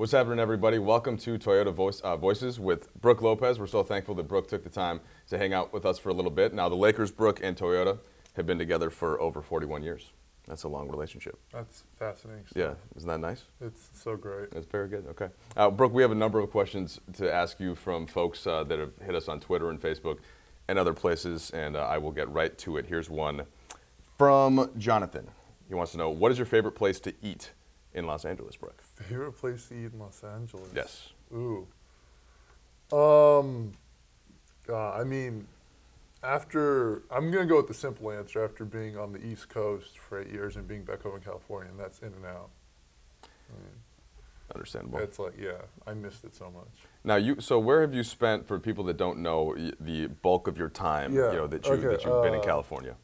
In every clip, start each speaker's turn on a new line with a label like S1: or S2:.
S1: What's happening, everybody? Welcome to Toyota Voice, uh, Voices with Brook Lopez. We're so thankful that Brook took the time to hang out with us for a little bit. Now, the Lakers, Brook, and Toyota have been together for over 41 years. That's a long relationship.
S2: That's fascinating. Stuff.
S1: Yeah, isn't that nice?
S2: It's so great.
S1: It's very good. Okay. Uh, Brook, we have a number of questions to ask you from folks uh, that have hit us on Twitter and Facebook and other places, and uh, I will get right to it. Here's one from Jonathan. He wants to know what is your favorite place to eat in Los Angeles, Brook?
S2: Favorite place to eat in Los Angeles?
S1: Yes.
S2: Ooh. Um, God, I mean, after I'm gonna go with the simple answer. After being on the East Coast for eight years and being back home in California, and that's In-N-Out. I mean,
S1: Understandable.
S2: it's like, yeah, I missed it so much.
S1: Now, you so where have you spent for people that don't know the bulk of your time?
S2: Yeah,
S1: You know that you
S2: okay,
S1: that you've been in
S2: uh,
S1: California.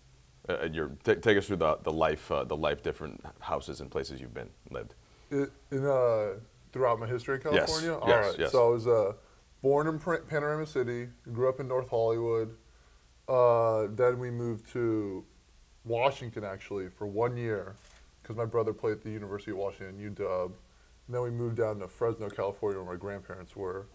S1: Uh, your t- take us through the the life uh, the life different houses and places you've been lived.
S2: In uh, throughout my history in
S1: Yes,
S2: California. All
S1: yes,
S2: right.
S1: yes.
S2: So I was uh, born in Panorama City. Grew up in North Hollywood. Uh, then we moved to Washington actually for one year because my brother played at the University of Washington, UW. And then we moved down to Fresno, California, where my grandparents were.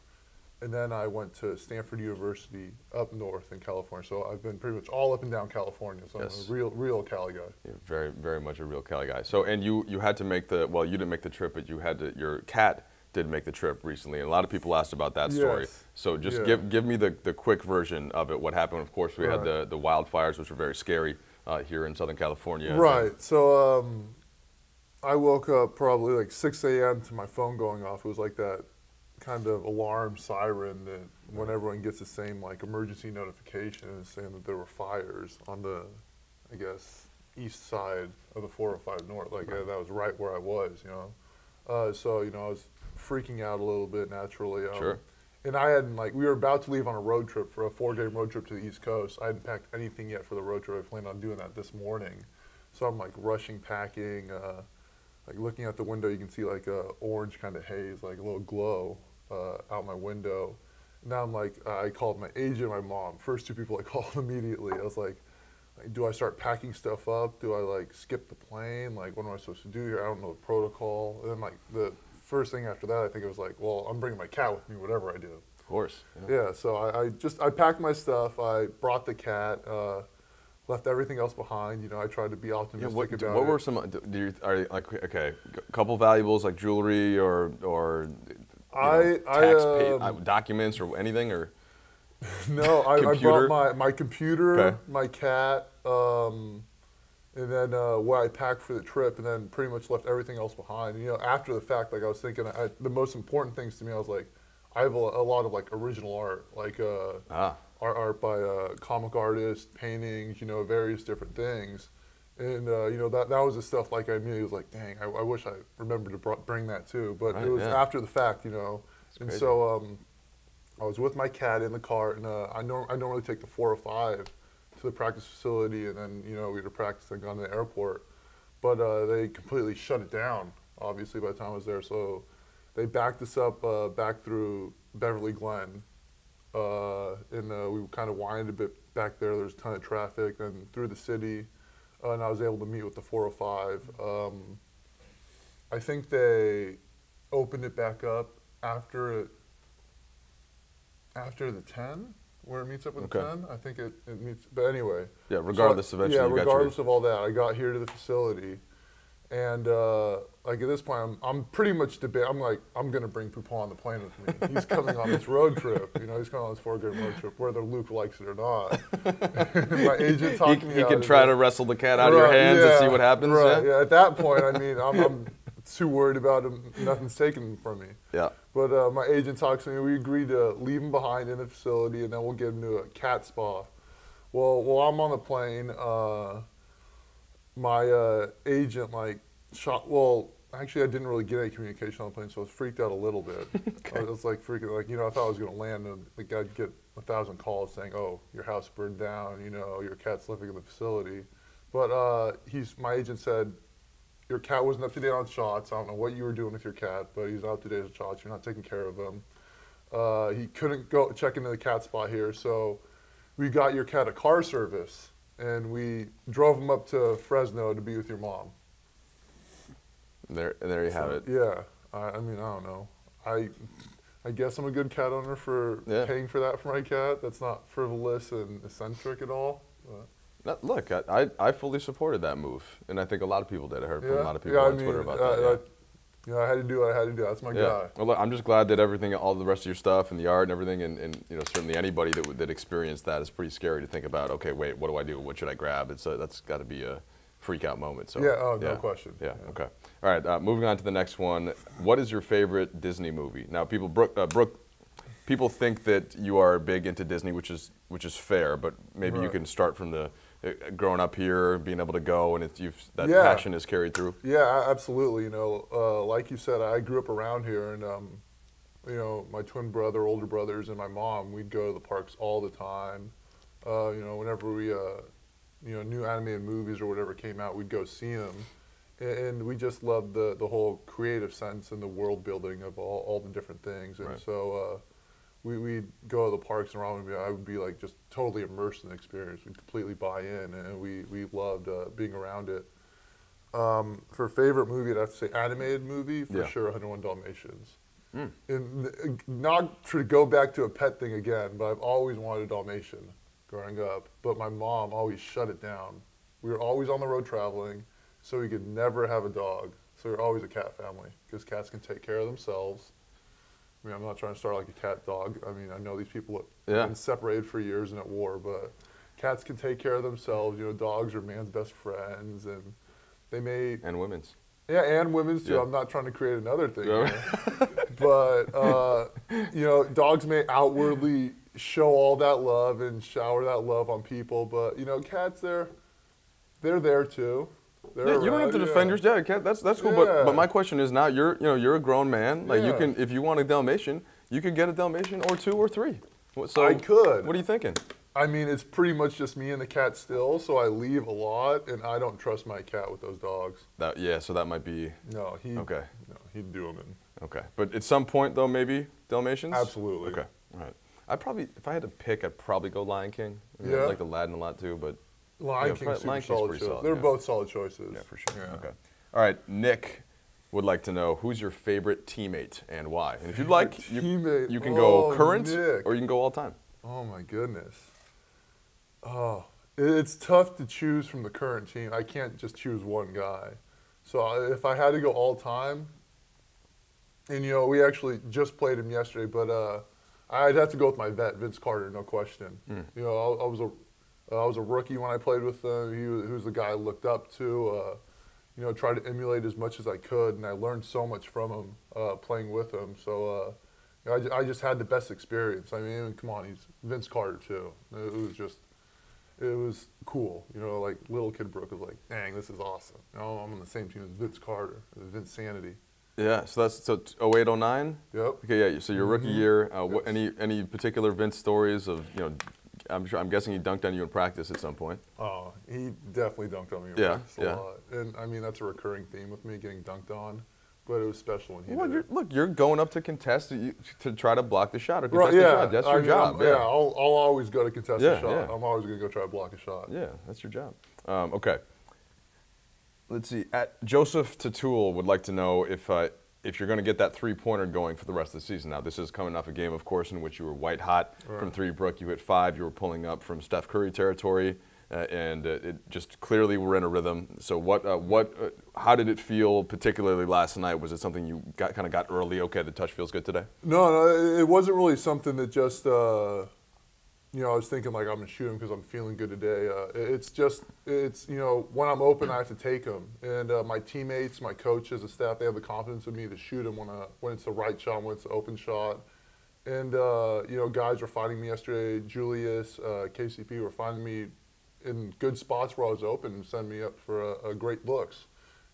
S2: And then I went to Stanford University up north in California. So I've been pretty much all up and down California. So
S1: Yes.
S2: I'm a real, real Cali guy.
S1: You're very very much a real Cali guy. So and you you had to make the well you didn't make the trip, but you had to your cat did make the trip recently, and a lot of people asked about that story.
S2: Yes.
S1: So just
S2: Yeah.
S1: give give me the, the quick version of it. What happened? Of course, we had the the wildfires, which were very scary uh, here in Southern California.
S2: Right. So um, I woke up probably like 6 a.m. to my phone going off. It was like that kind of alarm siren that when everyone gets the same like emergency notification saying that there were fires on the, I guess, east side of the 405 North. Like uh, that was right where I was, you know. Uh, so you know I was freaking out a little bit naturally. Um,
S1: Sure.
S2: And I hadn't like we were about to leave on a road trip for a four-day road trip to the East Coast. I hadn't packed anything yet for the road trip. I planned on doing that this morning, so I'm like rushing packing. Uh, like looking out the window, you can see like a orange kind of haze, like a little glow uh, out my window. Now I'm like, I called my agent, my mom. First two people I called immediately. I was like, do I start packing stuff up? Do I like skip the plane? Like, what am I supposed to do here? I don't know the protocol. And then like the first thing after that, I think it was like, well, I'm bringing my cat with me, whatever I do.
S1: Of course. yeah.
S2: Yeah, so I, I just I packed my stuff. I brought the cat. Uh, left everything else behind. You know, I tried to be
S1: Yeah,
S2: optimistic
S1: what,
S2: about
S1: what
S2: it.
S1: were some? Do do you are you, like okay, a couple valuables like jewelry or or you know,
S2: I- I, um,
S1: uh, documents or anything or
S2: No, I, I brought my, my computer,
S1: Okay.
S2: my cat, um, and then uh, what I packed for the trip, and then pretty much left everything else behind. You know, after the fact, like I was thinking, I, the most important things to me, I was like, I have a, a lot of like original art, like uh,
S1: ah
S2: art, art by uh, comic artists, paintings, you know, various different things. And uh, you know that that was the stuff like I knew immediately was like, dang, I, I wish I remembered to br- bring that too. But
S1: Right,
S2: it was
S1: yeah.
S2: after the fact, you know. and
S1: crazy.
S2: so um, I was with my cat in the car, and uh, I know I normally take the four or five to the practice facility, and then you know we and gone to the airport. But uh, they completely shut it down. Obviously, by the time I was there, so they backed us up uh, back through Beverly Glen, uh, and uh, we kind of winded a bit back there. There's a ton of traffic, and through the city, and I was able to meet with the 405. Um, I think they opened it back up after it after the 10, where it meets up with
S1: Okay.
S2: the 10. I think it, it meets, but anyway.
S1: yeah.
S2: So,
S1: Regardless, eventually
S2: yeah,
S1: got your
S2: regardless of all that, I got here to the facility, and uh, like at this point, I'm, I'm pretty much debate. I'm like, I'm gonna bring Poupon on the plane with me. He's coming on this road trip. You know, he's coming on this four-game road trip, whether Luke likes it or not. My agent
S1: he,
S2: talked me
S1: he can try
S2: it.
S1: to wrestle the cat out of your
S2: Right,
S1: hands and see what happens.
S2: Right.
S1: yeah?
S2: Yeah. At that point, I mean, I'm, I'm too worried about him. Nothing's taken from me.
S1: Yeah.
S2: But uh, my agent talks to me. We agreed to leave him behind in the facility, and then we'll get him to a cat spa. Well, while I'm on the plane, uh, my uh, agent like shot. Well, actually, I didn't really get any communication on the plane, so I was freaked out a little bit. I was like freaking, like you know, I thought I was gonna land, and like I'd get a thousand calls saying, "Oh, your house burned down," you know, your cat's living in the facility. But uh, he's my agent said your cat wasn't up to date on shots. I don't know what you were doing with your cat, but he's not up to date on shots. You're not taking care of him. Uh, he couldn't go check into the cat spot here, so we got your cat a car service, and we drove him up to Fresno to be with your mom.
S1: There, there you have it.
S2: Yeah. I, I mean, I don't know. I, I guess I'm a good cat owner for
S1: Yeah.
S2: paying for that for my cat. That's not frivolous and eccentric at all.
S1: No, look, I, I, I fully supported that move, and I think a lot of people did. I heard from a lot of people
S2: yeah,
S1: on
S2: I mean,
S1: Twitter about
S2: uh,
S1: that. Yeah.
S2: uh, you know, I had to do what I had to do. That's my
S1: Yeah.
S2: guy.
S1: Well, look, I'm just glad that everything, all the rest of your stuff and the art and everything, and, and you know, certainly anybody that that experienced that is pretty scary to think about. Okay, wait, what do I do? What should I grab? It's a, that's got to be a freak out moment. So
S2: Yeah, oh, no question.
S1: Yeah.
S2: Yeah.
S1: Okay. All right. Uh, moving on to the next one. What is your favorite Disney movie? Now, people, Brook, uh, Brook, people think that you are big into Disney, which is which is fair, but maybe you can start from the uh, growing up here, being able to go, and it's you've that
S2: Yeah.
S1: passion is carried through.
S2: Yeah, absolutely. You know, uh, like you said, I grew up around here, and um, you know, my twin brother, older brothers, and my mom, we'd go to the parks all the time. Uh, you know, whenever we, uh, you know, new animated movies or whatever came out, we'd go see them, and we just loved the the whole creative sense and the world building of all, all the different things. And
S1: Right.
S2: so, uh, we we'd go to the parks and around. I would be like just totally immersed in the experience. We'd completely buy in, and we we loved uh, being around it. Um, for favorite movie, I'd have to say animated movie for
S1: Yeah.
S2: sure. 101 Dalmatians.
S1: Mm.
S2: And uh, not to go back to a pet thing again, but I've always wanted a Dalmatian growing up. But my mom always shut it down. We were always on the road traveling, so we could never have a dog. So we were always a cat family because cats can take care of themselves. I mean, I'm not trying to start like a cat dog. I mean, I know these people have
S1: Yeah.
S2: been separated for years and at war, but cats can take care of themselves. You know, dogs are man's best friends, and they may
S1: And women's.
S2: yeah, and women's too.
S1: Yeah.
S2: I'm not trying to create another thing,
S1: Yeah.
S2: but uh, you know, dogs may outwardly show all that love and shower that love on people, but you know, cats they're they're there too. They're
S1: Yeah, you don't have to defend
S2: yeah.
S1: your yeah, cat. That's that's cool. But
S2: Yeah.
S1: but my question is now you're you know you're a grown man. Like you can if you want a Dalmatian, you could get a Dalmatian or two or three. So
S2: I could.
S1: What are you thinking?
S2: I mean, it's pretty much just me and the cat still, so I leave a lot, and I don't trust my cat with those dogs.
S1: That yeah. So that might be
S2: No, he
S1: Okay.
S2: No, he'd do them in.
S1: okay. But at some point though, maybe Dalmatians.
S2: Absolutely.
S1: Okay. All right. I'd probably if I had to pick, I'd probably go Lion King. I mean, I
S2: Yeah.
S1: like Aladdin a lot too, but
S2: Lion
S1: Yeah,
S2: King's
S1: probably-
S2: super
S1: Lion King's
S2: solid
S1: pretty
S2: choice.
S1: solid,
S2: They're
S1: yeah.
S2: both solid choices.
S1: yeah, for sure.
S2: Yeah.
S1: Okay. All right. Nick would like to know who's your favorite teammate and why. And if you'd like, you, you can go
S2: Oh,
S1: current
S2: Nick.
S1: or you can go all time.
S2: Oh my goodness. Oh, it's tough to choose from the current team. I can't just choose one guy. So if I had to go all time, and you know, we actually just played him yesterday, but uh, I'd have to go with my vet, Vince Carter, no question.
S1: Mm.
S2: You know, I, I was a I was a rookie when I played with him. He was, he was the guy I looked up to. Uh, you know, tried to emulate as much as I could, and I learned so much from him uh, playing with him. So. Uh, you know, I, I just had the best experience. I mean, come on, he's Vince Carter too. It was just, it was cool. You know, like little kid Brook was like, "Dang, this is awesome." You know, I'm on the same team as Vince Carter, Vinsanity.
S1: Yeah. So that's so t- 08, 09?
S2: Yep.
S1: Okay, yeah. So your rookie
S2: Mhm.
S1: year, uh, what, any any particular Vince stories of you know? I'm sure I'm guessing he dunked on you in practice at some point.
S2: Oh, he definitely dunked on me. in
S1: Yeah,
S2: a
S1: yeah.
S2: lot. And I mean, that's a recurring theme with me getting dunked on, but it was special when he
S1: Well,
S2: did
S1: you're,
S2: it.
S1: look, you're going up to contest you, to try to block the shot or contest
S2: Right,
S1: the
S2: yeah,
S1: shot. That's
S2: I
S1: your
S2: mean,
S1: job.
S2: I'm- yeah, I'll, I'll always go to contest
S1: Yeah,
S2: a shot.
S1: yeah.
S2: I'm always gonna go try to block a shot.
S1: Yeah, that's your job. Um, okay. Let's see. At Joseph Tatul would like to know if uh, if you're going to get that three pointer going for the rest of the season. Now, this is coming off a game, of course, in which you were white hot from three. Brook, you hit five. You were pulling up from Steph Curry territory, uh, and uh, it just clearly we're in a rhythm. So, what uh, what uh, how did it feel, particularly last night? Was it something you got kind of got early? Okay, the touch feels good today.
S2: No, no, it- it wasn't really something that just, uh, you know, I was thinking like I'm gonna shoot him because I'm feeling good today. Uh, it's just, it's you know, when I'm open, I have to take them, and uh, my teammates, my coaches, the staff, they have the confidence in me to shoot him when uh, when it's the right shot, when it's the open shot. And uh, you know, guys were finding me yesterday. Julius, uh, KCP were finding me in good spots where I was open and sending me up for great looks.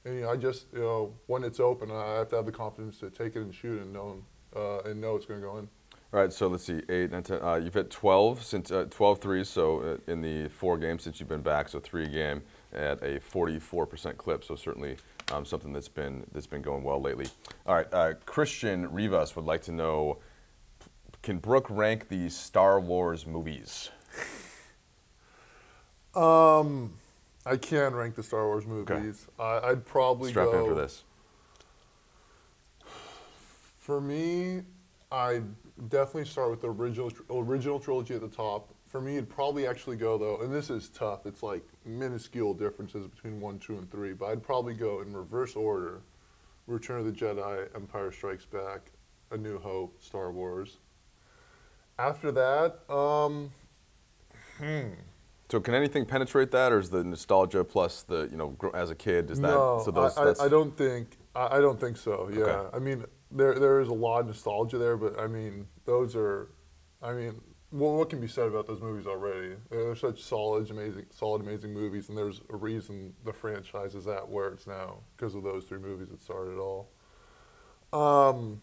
S2: And you know, I just you know, when it's open, I have to have the confidence to take it and shoot and know uh, and know it's going to go in.
S1: All right, so let's see, eight, nine, ten. Uh, you've hit 12 since uh, 12 threes, so uh, in the four games since you've been back, so three a game at a 44% clip. So certainly um, something that's been that's been going well lately. All right, uh, Christian Rivas would like to know: Can Brook rank the Star Wars movies?
S2: Um, I can rank the Star Wars movies. I, I'd probably
S1: Strap
S2: go.
S1: in for this.
S2: For me, I definitely start with the original original trilogy at the top. For me, it'd probably actually go though, and this is tough. It's like minuscule differences between one, two, and three, but I'd probably go in reverse order: Return of the Jedi, Empire Strikes Back, A New Hope, Star Wars. After that, um, hmm.
S1: So can anything penetrate that, or is the nostalgia plus the you know as a kid is that
S2: no,
S1: so those
S2: I,
S1: that's
S2: I, I don't think I, I don't think so. Yeah,
S1: Okay.
S2: I mean there there is a lot of nostalgia there, but I mean those are, I mean what, what can be said about those movies already? They're such solid, amazing, solid, amazing movies, and there's a reason the franchise is at where it's now because of those three movies that started it all. Um,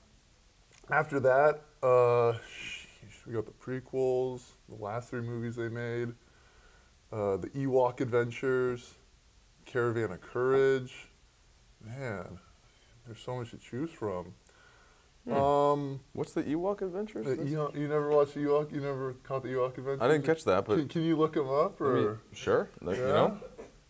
S2: after that, uh, we got the prequels, the last three movies they made, uh, the Ewok Adventures, Caravan of Courage. Man, there's so much to choose from. Um,
S1: what's the Ewok Adventures?
S2: uh, you, know, you never watched the Ewok? You never caught the Ewok Adventures?
S1: I didn't catch that, but
S2: Can, can you look them up or?
S1: mean, sure, like, you
S2: Yeah?
S1: know,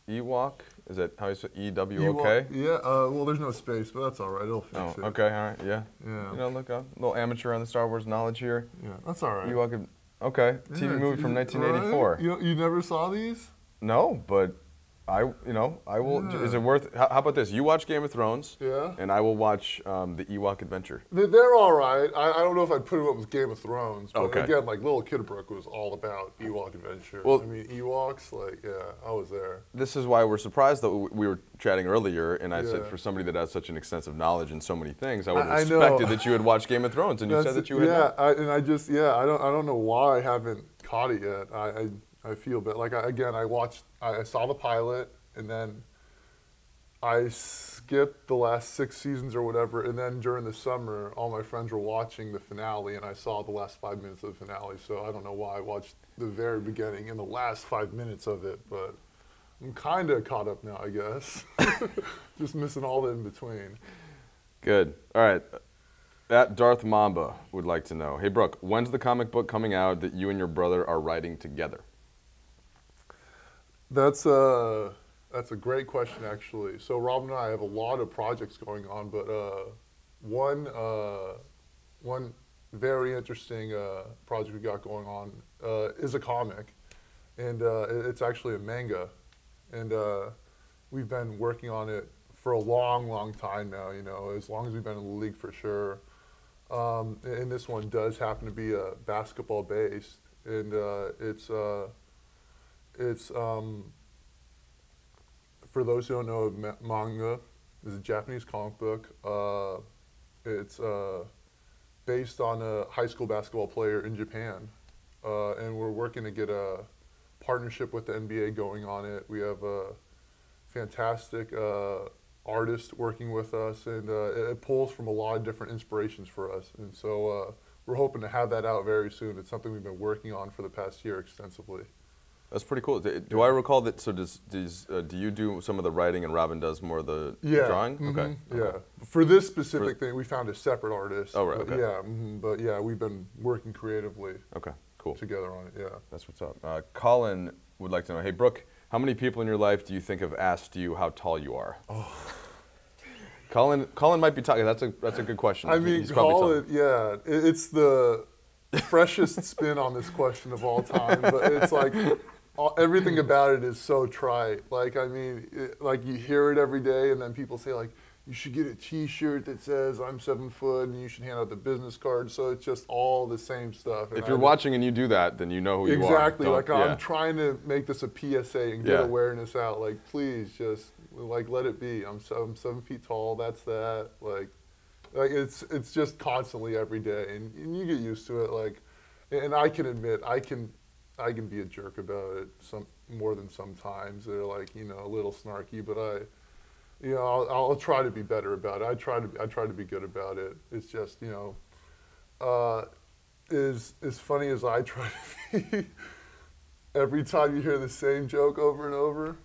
S1: Ewok is that how you say E W O K?
S2: Ewok- Yeah. Uh, well, there's no space, but that's all right. It'll fix
S1: Oh,
S2: it.
S1: okay, all right, yeah.
S2: Yeah.
S1: You know, look, a little amateur on the Star Wars knowledge here.
S2: Yeah, that's all right.
S1: Ewok, Ad- okay, TV
S2: Yeah,
S1: movie from 1984.
S2: right? You, you never saw these?
S1: No, but I, you know, I will.
S2: Yeah.
S1: Is it worth? How, how about this? You watch Game of Thrones,
S2: Yeah.
S1: and I will watch um, the Ewok Adventure.
S2: They- They're all right. I, I don't know if I'd put it up with Game of Thrones, but
S1: Okay.
S2: again, like Little Kid Brook was all about Ewok Adventure.
S1: Well-
S2: I mean, Ewoks, like, yeah, I was there.
S1: This is why we're surprised that we we were chatting earlier, and I said for somebody that has such an extensive knowledge in so many things, I would have expected that you had watched Game of Thrones, and you said that you had.
S2: yeah. I, and I just yeah, I don't I don't know why I haven't caught it yet. I I, I feel bad. Like I, again, I watched, I, saw the pilot, and then I skipped the last six seasons or whatever, and then during the summer, all my friends were watching the finale, and I saw the last five minutes of the finale. So I don't know why I watched the very beginning and the last five minutes of it, but I'm kind of caught up now, I guess. just missing all the in between.
S1: Good. All right. That Darth Mamba would like to know. Hey, Brook, when's the comic book coming out that you and your brother are writing together?
S2: That's a that's a great question actually. So Rob and I have a lot of projects going on, but uh, one uh, one very interesting uh, project we got going on uh, is a comic, and uh, it's actually a manga, and uh, we've been working on it for a long, long time now. You know, as long as we've been in the league for sure. Um, and this one does happen to be uh, basketball based, and it's it's um, for those who don't know, ma- manga is a Japanese comic book. Uh, it's uh, based on a high school basketball player in Japan, uh, and we're working to get a partnership with the NBA going on it. We have a fantastic uh, artist working with us, and uh, it, it pulls from a lot of different inspirations for us. And so uh, we're hoping to have that out very soon. It's something we've been working on for the past year extensively.
S1: That's pretty cool. Do, do I recall that? So does, does uh, do you do some of the writing and Robin does more of the
S2: Yeah.
S1: drawing?
S2: mhm,
S1: Okay.
S2: Yeah.
S1: okay.
S2: For this specific thing, we found a separate artist.
S1: Oh, right,
S2: but
S1: okay.
S2: Yeah. mhm, but yeah, we've been working creatively
S1: Okay. Cool.
S2: together on it. Yeah.
S1: That's what's up. Uh, Colin would like to know. Hey, Brook, how many people in your life do you think have asked you how tall you are? Oh. Colin, Colin might be talking. That's a that's a good question.
S2: I mean,
S1: he's probably
S2: call
S1: tall.
S2: it. Yeah. It's the freshest spin on this question of all time. But it's like everything about it is so trite. Like I mean, it, like you hear it every day, and then people say like. You should get a T-shirt that says "I'm seven foot," and you should hand out the business card. So it's just all the same stuff. And
S1: If you're
S2: just-
S1: watching and you do that, then you know who you are.
S2: exactly like
S1: yeah.
S2: i'm trying to make this a psa and get
S1: Yeah.
S2: awareness out like please just like let it be i'm, so, I'm seven feet tall that's that like like it's it's just constantly every day and, and you get used to it like and i can admit i can i can be a jerk about it some more than sometimes they're like you know a little snarky but i you know I'll, I'll try to be better about it i try to i try to be good about it it's just you know uh, is as funny as I try to be. Every time you hear the same joke over and over,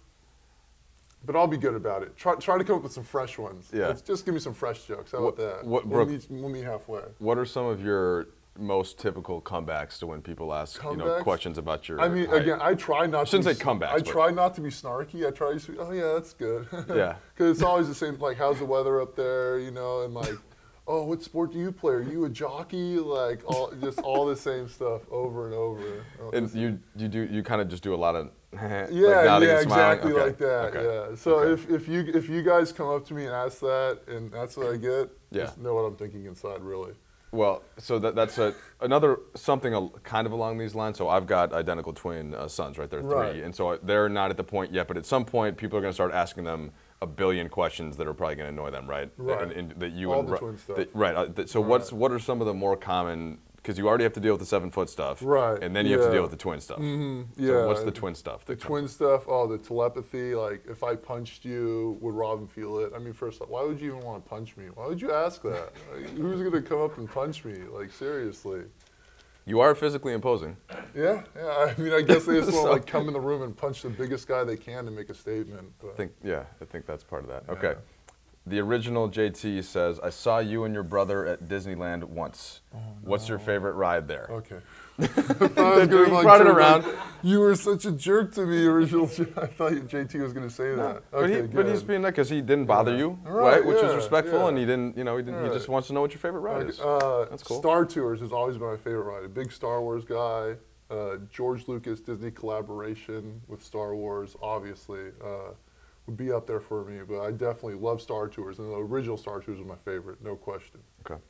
S2: but I'll be good about it. Try, try to come up with some fresh ones.
S1: Yeah.
S2: Let's just give me some fresh jokes. How
S1: What-
S2: about that?
S1: what-
S2: we'll,
S1: Brook-
S2: meet, we'll meet halfway.
S1: What are some of your most typical comebacks to when people ask you know questions about your?
S2: I mean,
S1: height?
S2: again, I try not.
S1: shouldn't
S2: to
S1: say
S2: be,
S1: comebacks,
S2: I try not to be snarky. I try to. Say, oh yeah, that's good.
S1: Yeah.
S2: Because it's always the same. Like, how's the weather up there? You know, and like, oh, what sport do you play? Are you a jockey? Like all just all the same stuff over and over.
S1: And you you do you kind of just do a lot of
S2: yeah,
S1: like
S2: yeah, exactly
S1: Okay,
S2: like that.
S1: okay,
S2: Yeah. So
S1: okay.
S2: if, if you if you guys come up to me and ask that, and that's what I get,
S1: Yeah.
S2: just know what I'm thinking inside, really.
S1: Well, so that, that's a, another something al- kind of along these lines. So I've got identical twin uh, sons, right? They're three,
S2: Right.
S1: and so they're not at the point yet. But at some point, people are going to start asking them a billion questions that are probably going to annoy them, right?
S2: Right.
S1: And, and that you
S2: All
S1: and
S2: the twin stuff.
S1: that- right. Uh, that, so what's what are some of the more common? Because you already have to deal with the seven foot stuff,
S2: Right,
S1: And then you have to deal with the twin stuff.
S2: Mhm,
S1: So what's the twin stuff?
S2: The twin stuff, oh, the telepathy, like if I punched you, would Robin feel it? I mean, first off, why would you even want to punch me? Why would you ask that? Like, who's going to come up and punch me? Like, seriously.
S1: You are physically imposing.
S2: Yeah, yeah. I mean, I guess they just want to like come in the room and punch the biggest guy they can to make a statement. But
S1: I think yeah, I think that's part of that.
S2: Yeah.
S1: Okay. The original JT says, "I saw you and your brother at Disneyland once. What's your favorite ride there?"
S2: Okay. I was
S1: You
S2: gonna,
S1: brought it around.
S2: like, you were such a jerk to me, original. I thought JT was going to say that.
S1: but, he,
S2: Okay,
S1: but he's being that because he didn't bother
S2: Yeah.
S1: you,
S2: Right,
S1: right? Which is
S2: yeah,
S1: respectful,
S2: yeah.
S1: and he didn't, you know, he, didn't, he just wants to know what your favorite ride
S2: Okay,
S1: is.
S2: Uh,
S1: That's cool.
S2: Star Tours has always been my favorite ride. A big Star Wars guy. Uh, George Lucas Disney collaboration with Star Wars, obviously, uh, would be up there for me. But I definitely love Star Tours, and the original Star Tours was my favorite, no question.
S1: Okay.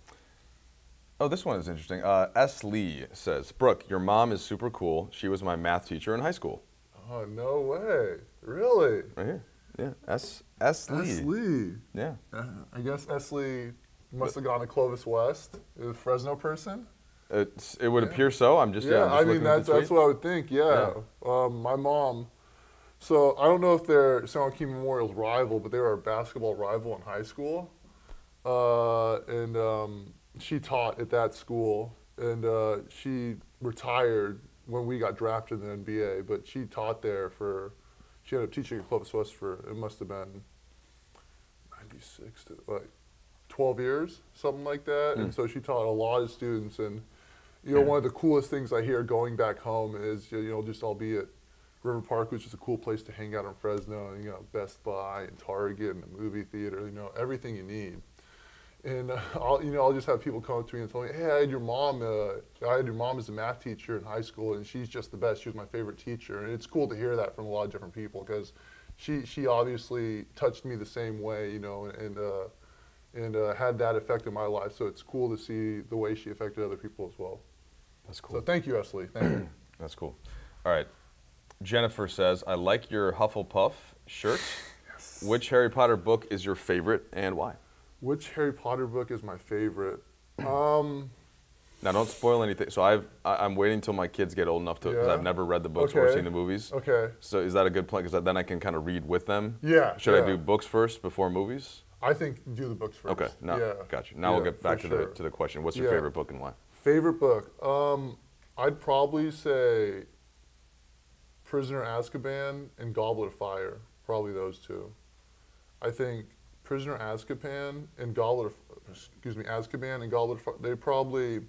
S1: Oh, this one is interesting. Uh, S. Lee says, Brooke, your mom is super cool. She was my math teacher in high school.
S2: Oh no way! Really?
S1: Right here. Yeah. S. S. Lee.
S2: S. Lee.
S1: Yeah.
S2: Uh, I guess S. Lee must have gone to Clovis West. Is a Fresno person?
S1: It's, it would appear so. I'm just, yeah,
S2: yeah,
S1: I'm just
S2: I mean that's that's what I would think. Yeah, Um, my mom. So I don't know if they're San Joaquin Memorial's rival, but they were our basketball rival in high school, uh, and um, she taught at that school, and uh, she retired when we got drafted in the NBA. But she taught there for. She ended up teaching at Clovis West for it must have been ninety six to like twelve years, something like that. And
S1: Mm.
S2: so she taught a lot of students and you know, one of the coolest things I hear going back home is, you know, just I'll be at River Park, which is a cool place to hang out in Fresno, and you know, Best Buy and Target and the movie theater, you know, everything you need. And uh, I'll, you know, I'll just have people come up to me and tell me, "Hey, I had your mom. Uh, I had your mom as a math teacher in high school, and she's just the best. She was my favorite teacher." And it's cool to hear that from a lot of different people because she she obviously touched me the same way, you know, and uh, and uh, had that effect in my life. So it's cool to see the way she affected other people as well.
S1: That's cool.
S2: So thank you, S. Lee. Thank you.
S1: That's cool. All right. Jennifer says, I like your Hufflepuff shirt. Which Harry Potter book is your favorite and why?
S2: Which Harry Potter book is my favorite? Um,
S1: Now, don't spoil anything. So I've, I, I'm waiting until my kids get old enough to, because
S2: Yeah.
S1: I've never read the books or seen the movies.
S2: okay.
S1: So is that a good plan? Because then I can kind of read with them.
S2: Yeah.
S1: Should I do books first before movies?
S2: I think do the books first.
S1: Okay. Now,
S2: Yeah.
S1: gotcha. Now we'll get back to the to the question. What's your
S2: Yeah.
S1: favorite book and why?
S2: Favorite book? Um, I'd probably say Prisoner Azkaban and Goblet of Fire. Probably those two. I think Prisoner Azkaban and Goblet of excuse me Azkaban and Goblet of Fire. They probably.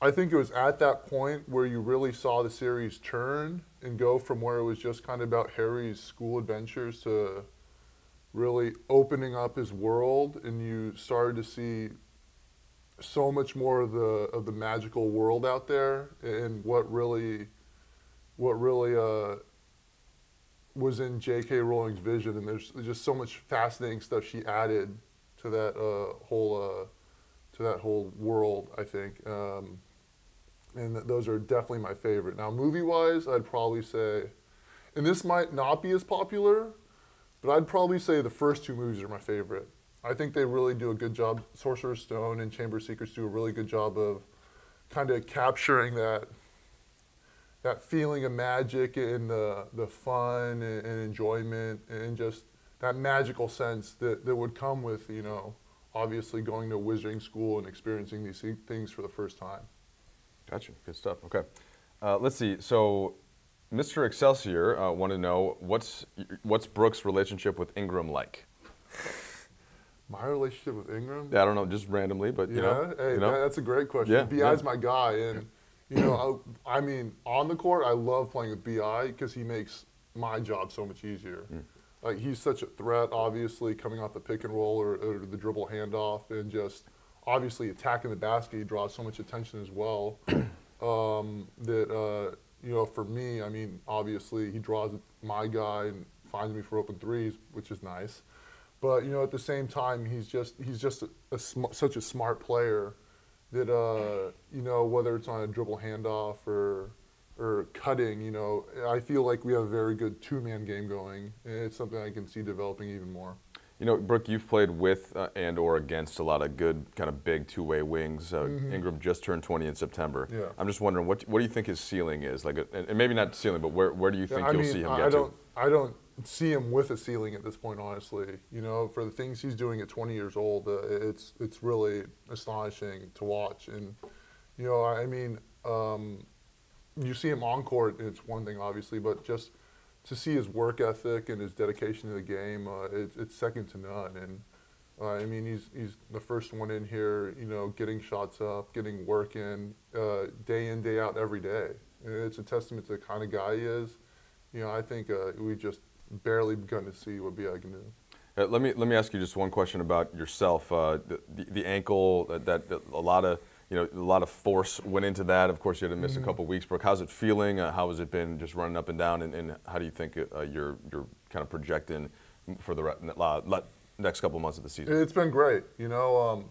S2: I think it was at that point where you really saw the series turn and go from where it was just kind of about Harry's school adventures to really opening up his world, and you started to see so much more of the of the magical world out there and what really what really uh, was in J.K. Rowling's vision and there's, just so much fascinating stuff she added to that uh, whole uh, to that whole world I think um, and th- those are definitely my favorite now movie wise I'd probably say and this might not be as popular but I'd probably say the first two movies are my favorite I think they really do a good job. Sorcerer's Stone and Chamber of Secrets do a really good job of kind of capturing that that feeling of magic and the the fun and, and enjoyment and just that magical sense that, that would come with you know obviously going to a wizarding school and experiencing these things for the first time.
S1: Gotcha. Good stuff. Okay. Uh, let's see. So, Mr. Excelsior uh, wanted to know what's what's Brook's relationship with Ingram like?
S2: My relationship with Ingram.
S1: Yeah, I don't know, just randomly, but you
S2: yeah,
S1: know,
S2: hey,
S1: you know?
S2: that's a great question.
S1: Yeah,
S2: Bi's
S1: yeah.
S2: my guy, and you know, I, I mean, on the court, I love playing with Bi because he makes my job so much easier.
S1: Mm.
S2: like he's such a threat, obviously coming off the pick and roll or, or the dribble handoff, and just obviously attacking the basket. He draws so much attention as well. um, that uh, you know, for me, I mean, obviously he draws my guy and finds me for open threes, which is nice. But you know, at the same time, he's just he's just a, a sm- such a smart player that uh, you know whether it's on a dribble handoff or or cutting, you know, I feel like we have a very good two-man game going. And it's something I can see developing even more.
S1: You know, Brook, you've played with uh, and or against a lot of good kind of big two-way wings. Uh, mm-hmm. Ingram just turned 20 in September.
S2: Yeah.
S1: I'm just wondering, what what do you think his ceiling is? Like, and maybe not ceiling, but where, where do you think
S2: yeah,
S1: you'll
S2: mean,
S1: see him
S2: I
S1: get
S2: don't,
S1: to?
S2: I don't see him with a ceiling at this point, honestly. You know, for the things he's doing at 20 years old, uh, it's it's really astonishing to watch. And you know, I mean, um, you see him on court, it's one thing, obviously, but just to see his work ethic and his dedication to the game, uh, it, it's second to none. And uh, I mean, he's he's the first one in here, you know, getting shots up, getting work in, uh, day in, day out, every day. And it's a testament to the kind of guy he is. You know, I think uh, we just barely begun to see what Bi can do.
S1: Uh, let me let me ask you just one question about yourself. Uh, the, the, the ankle that, that, that a lot of you know, a lot of force went into that. Of course, you had to miss mm-hmm. a couple weeks. Brook, how's it feeling? Uh, how has it been just running up and down? And, and how do you think uh, you're, you're kind of projecting for the uh, next couple of months of the season?
S2: It's been great. You know, um,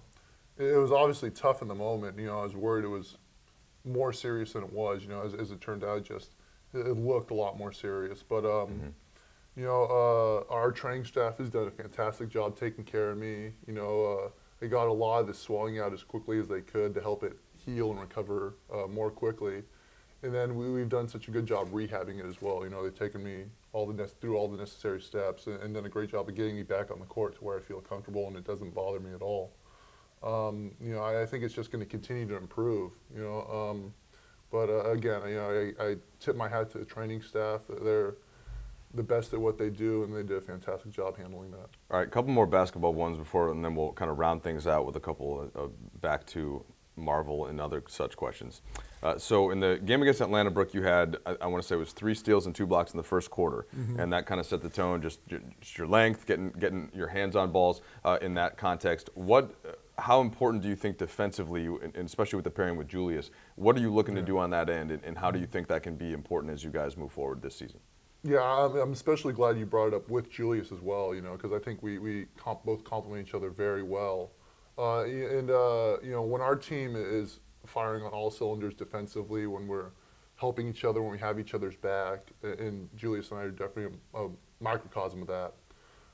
S2: it was obviously tough in the moment. You know, I was worried it was more serious than it was. You know, as, as it turned out, just it looked a lot more serious. But um, mm-hmm. You know, uh, our training staff has done a fantastic job taking care of me. You know uh, they got a lot of the swelling out as quickly as they could to help it heal and recover uh, more quickly. And then we, have done such a good job rehabbing it as well. You know, they've taken me all the through all the necessary steps and, and, done a great job of getting me back on the court to where I feel comfortable and it doesn't bother me at all. Um, you know, I, I, think it's just going to continue to improve. You know, um, but uh, again, you know, I, I, tip my hat to the training staff. They're the best at what they do, and they did a fantastic job handling that.
S1: All right, a couple more basketball ones before, and then we'll kind of round things out with a couple of, back to Marvel and other such questions. Uh, so in the game against Atlanta, Brook, you had I, I want to say it was three steals and two blocks in the first quarter, mm-hmm. and that kind of set the tone. Just, just, your length, getting getting your hands on balls uh, in that context. What, uh, how important do you think defensively, and, especially with the pairing with Julius, what are you looking yeah. to do on that end, and, and how do you think that can be important as you guys move forward this season?
S2: Yeah, I'm, I'm, especially glad you brought it up with Julius as well. You know, because I think we we comp- both complement each other very well. Uh, and uh, you know, when our team is firing on all cylinders defensively, when we're helping each other, when we have each other's back, and Julius and I are definitely a, a microcosm of that.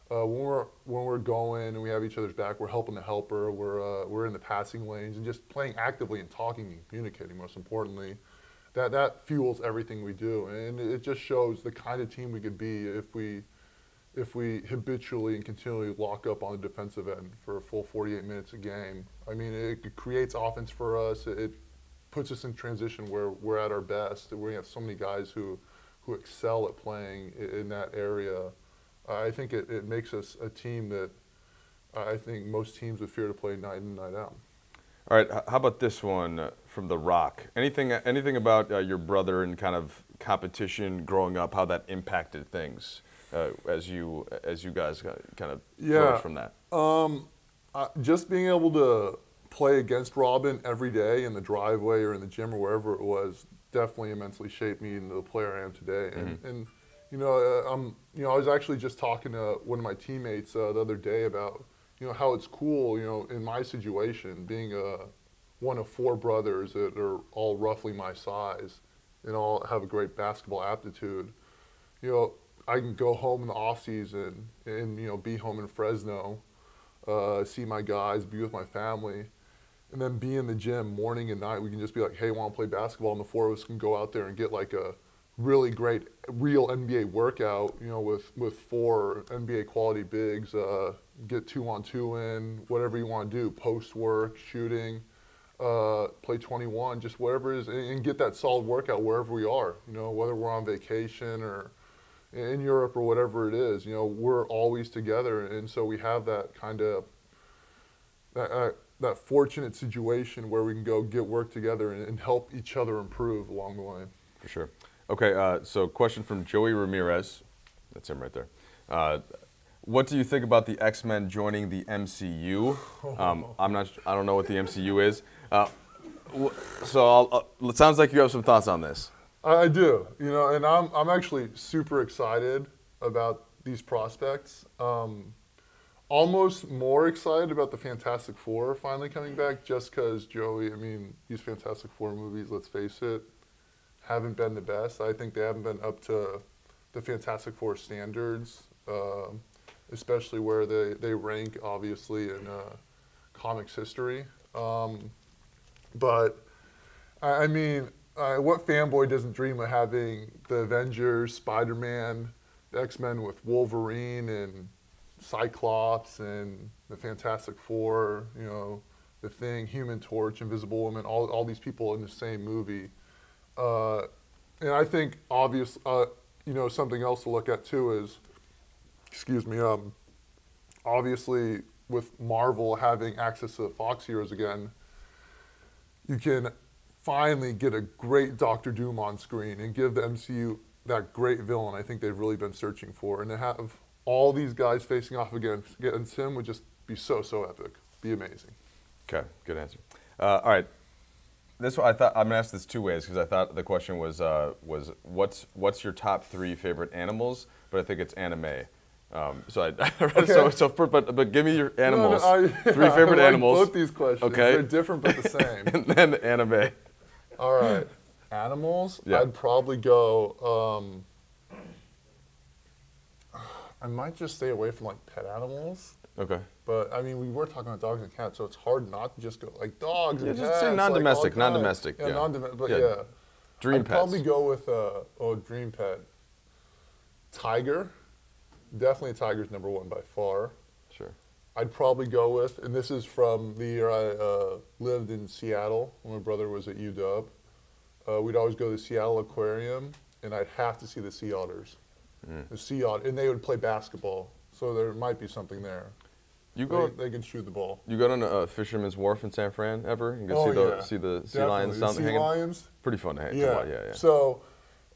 S2: Uh, when we're when we're going and we have each other's back, we're helping the helper. We're uh, we're in the passing lanes and just playing actively and talking and communicating. Most importantly, that that fuels everything we do, and it just shows the kind of team we could be if we if we habitually and continually lock up on the defensive end for a full 48 minutes a game. I mean, it, creates offense for us. It, it, puts us in transition where we're at our best. We have so many guys who who excel at playing in, in that area. I think it, it makes us a team that I think most teams would fear to play night in night out.
S1: All right, how about this one uh, from The Rock? Anything, anything about uh, your brother and kind of competition growing up? How that impacted things uh, as you as you guys kind of
S2: yeah
S1: from that?
S2: Um, just being able to play against Robin every day in the driveway or in the gym or wherever it was definitely immensely shaped me into the player I am today. And, mm-hmm. and you know, uh, I'm you know I was actually just talking to one of my teammates uh, the other day about you know how it's cool you know in my situation being a one of four brothers that are all roughly my size and all have a great basketball aptitude you know i can go home in the off season and you know be home in fresno uh, see my guys be with my family and then be in the gym morning and night. We can just be like hey want to play basketball? And the four of us can go out there and get like a really great real NBA workout, you know, with, with four NBA quality bigs, uh, get two on two in, whatever you want to do, post work, shooting, uh, play 21, just whatever it is, and, and, get that solid workout wherever we are, you know, whether we're on vacation or in Europe or whatever it is, you know, we're always together. And so we have that kind of, that, uh, that fortunate situation where we can go get work together and, and help each other improve along the way.
S1: For sure. Okay, uh, so question from Joey Ramirez. That's him right there. Uh, what do you think about the X Men joining the MCU? Um, I'm not. I don't know what the MCU is. Uh, so I'll, uh, it sounds like you have some thoughts on this.
S2: I, do, you know, and I'm I'm actually super excited about these prospects. Um, almost more excited about the Fantastic Four finally coming back, just because Joey. I mean, these Fantastic Four movies, let's face it, haven't been the best. I think they haven't been up to the Fantastic Four standards, um especially where they they rank obviously in uh, comics history. Um, but I I mean, uh, what fanboy doesn't dream of having the Avengers, Spider Man, X Men with Wolverine and Cyclops and the Fantastic Four, you know, the Thing, Human Torch, Invisible Woman, all, all these people in the same movie. Uh, and I think obvious, uh, you know, something else to look at too is, excuse me, um, obviously with Marvel having access to the Fox heroes again, you can finally get a great Doctor Doom on screen and give the MCU that great villain I think they've really been searching for. And to have all these guys facing off against, against him would just be so, so epic. Be amazing.
S1: Okay, good answer. Uh, all right. This one, I thought I'm gonna ask this two ways because I thought the question was uh, was what's what's your top three favorite animals, but I think it's anime. Um, so I, so
S2: Okay.
S1: so for, but but give me your animals.
S2: No, no, I-
S1: three
S2: I
S1: favorite
S2: like
S1: animals.
S2: Both these questions.
S1: Okay.
S2: They're different but the same.
S1: and then anime.
S2: All right. Animals.
S1: Yeah.
S2: I'd probably go. Um, I might just stay away from like pet animals.
S1: Okay.
S2: But I mean, we were talking about dogs and cats, so it's hard not to just go like dogs
S1: Yeah,
S2: and
S1: just
S2: cats.
S1: say
S2: like,
S1: non-domestic,
S2: kinds.
S1: non-domestic,
S2: Yeah,
S1: yeah.
S2: non-domestic. But
S1: Yeah.
S2: yeah,
S1: Dream
S2: I'd
S1: pets.
S2: probably go with uh, oh dream pet. Tiger, definitely tiger's number one by far.
S1: Sure.
S2: I'd probably go with, and this is from the year I uh, lived in Seattle when my brother was at UW. Uh, we'd always go to the Seattle Aquarium, and I'd have to see the sea otters.
S1: Mm.
S2: The sea otter, and they would play basketball, so there might be something there.
S1: You go.
S2: They, they can shoot the ball.
S1: You go to a Fisherman's Wharf in San Fran ever? You can
S2: Oh,
S1: see the
S2: yeah.
S1: see the sea
S2: Definitely.
S1: lions
S2: The sea
S1: hanging.
S2: lions.
S1: Pretty fun to hang.
S2: Yeah.
S1: yeah, yeah.
S2: So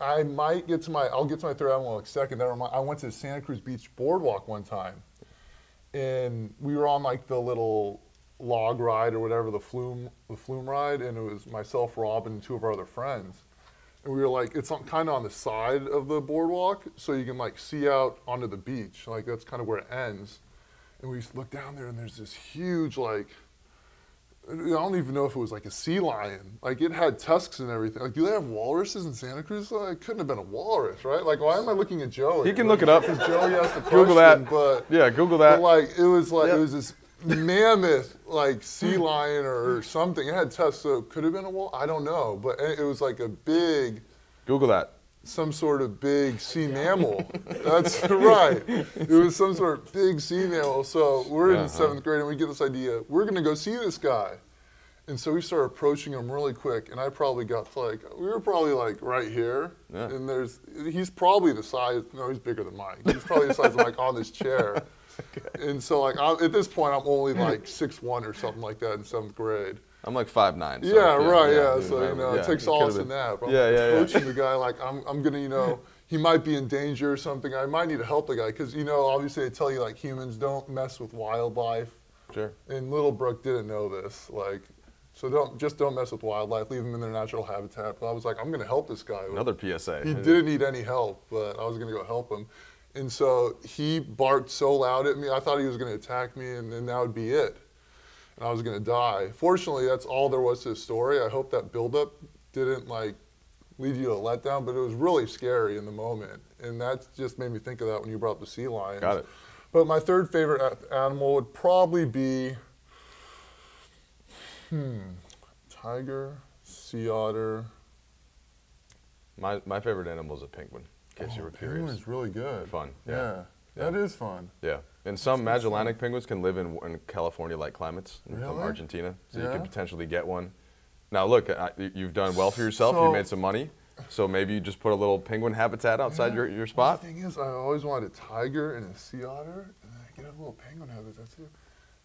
S2: I might get to my. I'll get to my third animal in a second. That remind, I went to Santa Cruz Beach boardwalk one time, and we were on like the little log ride or whatever the flume the flume ride, and it was myself, Rob, and two of our other friends. And we were like, it's kind of on the side of the boardwalk, so you can like see out onto the beach. Like that's kind of where it ends. And we just look down there, and there's this huge like I don't even know if it was like a sea lion. Like it had tusks and everything. Like, do they have walruses in Santa Cruz? Like, it couldn't have been a walrus, right? Like, why am I looking at Joey?
S1: He can look it up.
S2: Because Joey asked the question.
S1: Google that.
S2: But,
S1: Yeah, Google
S2: but
S1: that.
S2: like, it was like
S1: Yeah.
S2: it was this mammoth like sea lion or something. It had tusks, so it could have been a wall. I don't know, but it was like a big
S1: Google that.
S2: Some sort of big sea mammal. That's right. It was some sort of big sea mammal. So we're in
S1: Uh-huh.
S2: seventh grade and we get this idea. We're gonna go see this guy. And so we start approaching him really quick, and I probably got to like we were probably like right here,
S1: Yeah.
S2: and there's he's probably the size. No, he's bigger than mine. He's probably the size of like on this chair, and so like I'm, at this point I'm only like six one or something like that in seventh grade.
S1: I'm like five nine. So
S2: Yeah, right. Yeah,
S1: dude,
S2: so you know,
S1: Yeah,
S2: it takes solace in that. But I'm
S1: Yeah, yeah, yeah.
S2: approaching the guy like I'm, I'm gonna, you know, he might be in danger or something. I might need to help the guy because you know, obviously they tell you like humans don't mess with wildlife,
S1: Sure.
S2: and Little Brook didn't know this. Like, so don't just don't mess with wildlife. Leave them in their natural habitat. But I was like, I'm gonna help this guy.
S1: Another PSA.
S2: He didn't need any help, but I was gonna go help him. And so he barked so loud at me, I thought he was gonna attack me, and then that would be it. And I was gonna die. Fortunately, that's all there was to the story. I hope that buildup didn't like lead you to a letdown, but it was really scary in the moment, and that just made me think of that when you brought up the sea lions.
S1: Got it.
S2: But my third favorite animal would probably be, hmm, tiger, sea otter.
S1: My my favorite animal is a penguin. In case you
S2: Oh,
S1: were curious.
S2: Penguin's really good.
S1: Fun,
S2: Yeah.
S1: yeah.
S2: that is fun.
S1: Yeah, and some Magellanic penguins can live in, in California-like climates from Argentina, so you
S2: Yeah?
S1: could potentially get one. Now, look, I, you- you've done well for yourself. you made some money, so maybe you just put a little penguin habitat outside
S2: Yeah.
S1: your, your spot.
S2: The thing is, I always wanted a tiger and a sea otter, and I get a little penguin habitat too.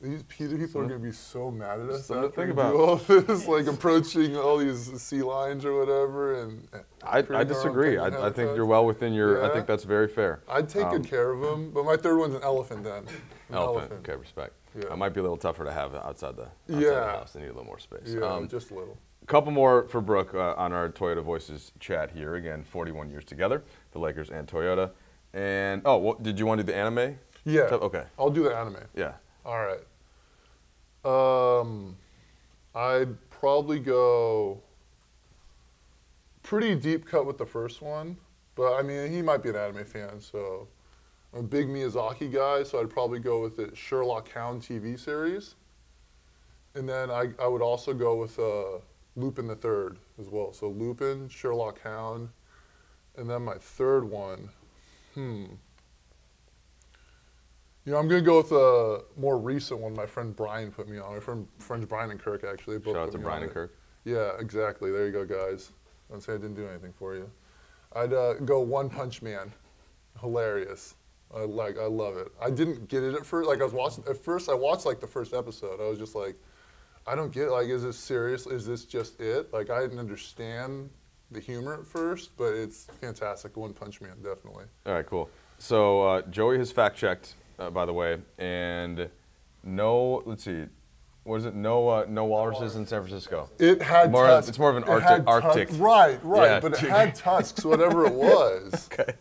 S2: These PETA people are gonna be so mad at us.
S1: Something to
S2: after
S1: think about.
S2: do all this, like approaching all these sea lions or whatever, and
S1: I, I disagree. I, I think you're well within your. I think that's very fair.
S2: I'd take
S1: Um,
S2: good care of them, but my third one's an elephant then. An
S1: Elephant. Okay, respect.
S2: Yeah.
S1: I might be a little tougher to have outside the, outside the house. They need a little more space.
S2: Yeah,
S1: Um,
S2: just a little.
S1: A couple more for Brook uh, on our Toyota Voices chat here. Again, 41 years together, the Lakers and Toyota. And oh, well, did you want to do the anime?
S2: Yeah.
S1: Okay.
S2: I'll do the anime.
S1: Yeah.
S2: All right. Um, I'd probably go pretty deep cut with the first one, but I mean he might be an anime fan, so I'm a big Miyazaki guy, so I'd probably go with the Sherlock Hound TV series, and then I I would also go with uh, Lupin the Third as well. So Lupin, Sherlock Hound, and then my third one, hmm. You know, I'm gonna go with a more recent one. My friend Brian put me on. My friend, friends Brian and Kirk actually. Both
S1: Shout out to Brian and
S2: it.
S1: Kirk.
S2: Yeah, exactly. There you go, guys. Don't say I didn't do anything for you. I'd uh, go One Punch Man. Hilarious. I like. I love it. I didn't get it at first. Like I was watching at first. I watched like the first episode. I was just like, I don't get. Like, is this serious? Is this just it? Like I didn't understand the humor at first, but it's fantastic. One Punch Man, definitely.
S1: All right, cool. So uh, Joey has fact checked, uh, by the way, and no. Let's see. What is it? No, uh, no walruses in San Francisco.
S2: It had
S1: More-
S2: tusks.
S1: it's more of an Arctic- Arctic.
S2: Right, right.
S1: Yeah.
S2: But it had tusks, whatever it was.
S1: Okay.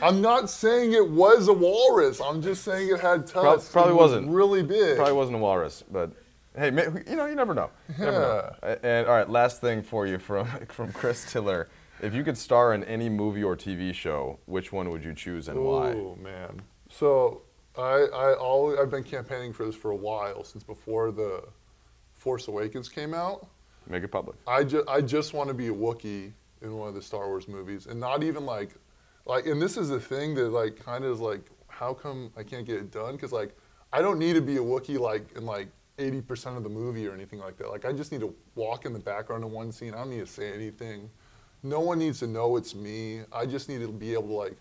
S2: I'm not saying it was a walrus. I'm just saying it had tusks.
S1: probably
S2: It was
S1: wasn't.
S2: Really big.
S1: Probably wasn't a walrus, but hey, you know, you never know. You never know. A- And all right, last thing for you from from Chris Tiller. If you could star in any movie or TV show, which one would you choose and why?
S2: Oh man. So I I always I've been campaigning for this for a while since before the Force Awakens came out.
S1: Make it public.
S2: I just I just want to be a Wookiee in one of the Star Wars movies, and not even like, like, and this is the thing that like kind of is like, how come I can't get it done? Because like, I don't need to be a Wookiee like in like 80% of the movie or anything like that. Like, I just need to walk in the background of one scene. I don't need to say anything. No one needs to know it's me. I just need to be able to like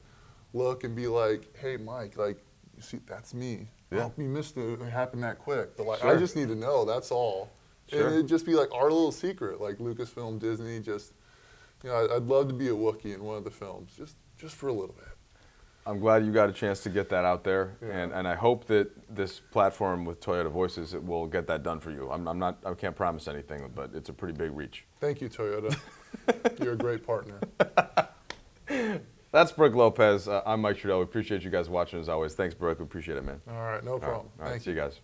S2: look and be like, hey, Mike, like, you see, that's me.
S1: Yeah.
S2: Oh, you missed it. It happened that quick. But like,
S1: Sure.
S2: I just need to know. That's all.
S1: Sure.
S2: And it'd just be like our little secret, like Lucasfilm, Disney. Just, you know, I'd, I'd love to be a Wookiee in one of the films, just just for a little bit.
S1: I'm glad you got a chance to get that out there,
S2: Yeah.
S1: and, and I hope that this platform with Toyota Voices it will get that done for you. I'm, I'm not, I can't promise anything, but it's a pretty big reach.
S2: Thank you, Toyota. You're a great partner.
S1: That's Brook Lopez. Uh, I'm Mike Trudell. We appreciate you guys watching as always. Thanks, Brook. We appreciate it, man.
S2: All right, no problem.
S1: all right
S2: Thank
S1: see
S2: you.
S1: you guys.